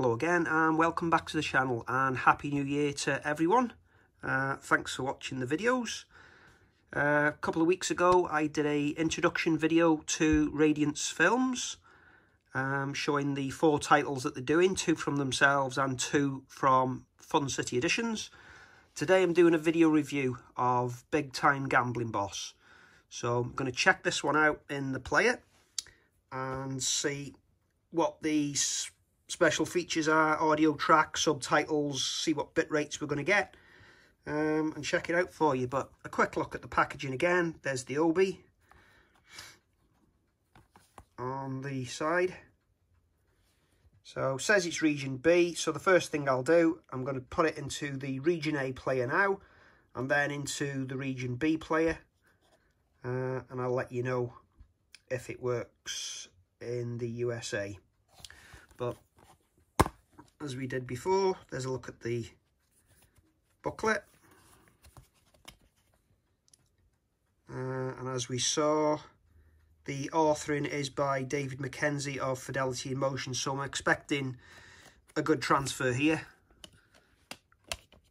Hello again and welcome back to the channel and Happy New Year to everyone. Uh, thanks for watching the videos. Uh, a couple of weeks ago I did a introduction video to Radiance Films um, showing the four titles that they're doing, two from themselves and two from Fun City Editions. Today I'm doing a video review of Big Time Gambling Boss. So I'm going to check this one out in the player and see what these special features are, audio tracks, subtitles, see what bit rates we're going to get um, and check it out for you. But a quick look at the packaging again. There's the Obi on the side. So says it's region B. So the first thing I'll do, I'm going to put it into the region A player now and then into the region B player. Uh, and I'll let you know if it works in the USA. But as we did before. There's a look at the booklet. Uh, and as we saw, the authoring is by David Mackenzie of Fidelity in Motion, so I'm expecting a good transfer here.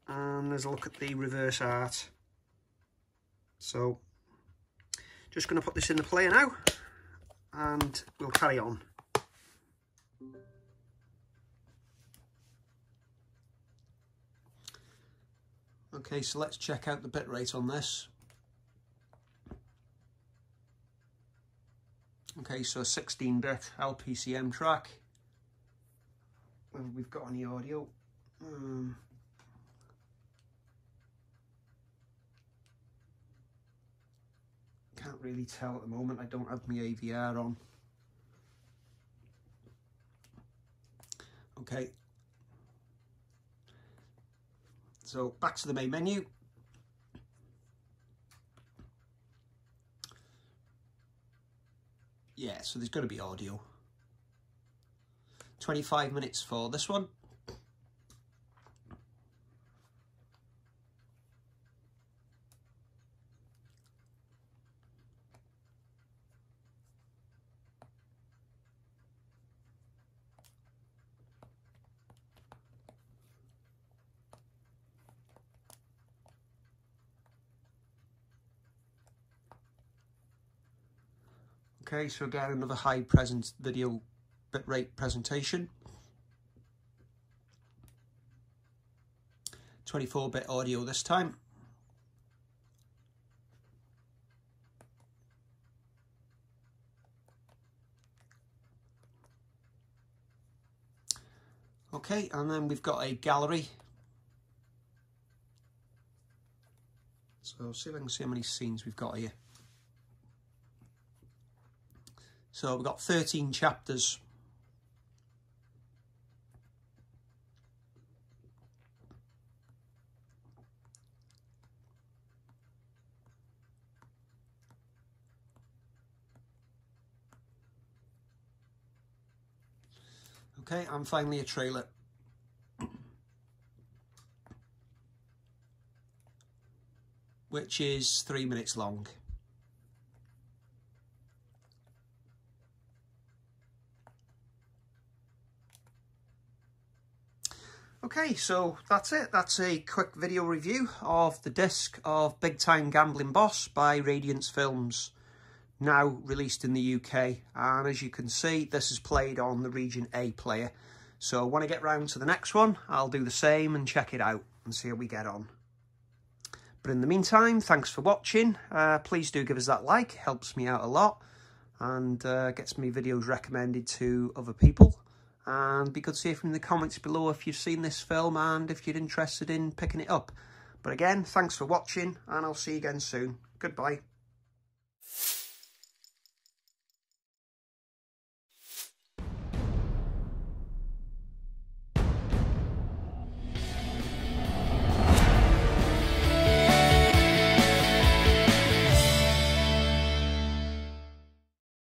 And there's a look at the reverse art. So, just going to put this in the player now, and we'll carry on. Okay, so let's check out the bitrate on this. Okay, so 16-bit LPCM track. we've got any audio. Um, can't really tell at the moment. I don't have my AVR on. Okay, so back to the main menu. Yeah, so there's got to be audio. 25 minutes for this one. Okay, so again, another high present video bitrate presentation. 24-bit audio this time. Okay, and then we've got a gallery. So see if I can see how many scenes we've got here. So we've got 13 chapters. Okay, and finally a trailer. Which is three minutes long. Okay, so that's it. That's a quick video review of the disc of Big Time Gambling Boss by Radiance Films, now released in the UK. And as you can see, this is played on the Region A player. So when I get round to the next one, I'll do the same and check it out and see how we get on. But in the meantime, thanks for watching. Uh, please do give us that like, helps me out a lot and uh, gets me videos recommended to other people and be good to hear from the comments below if you've seen this film and if you're interested in picking it up. But again, thanks for watching and I'll see you again soon. Goodbye.